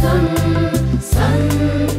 sun sun.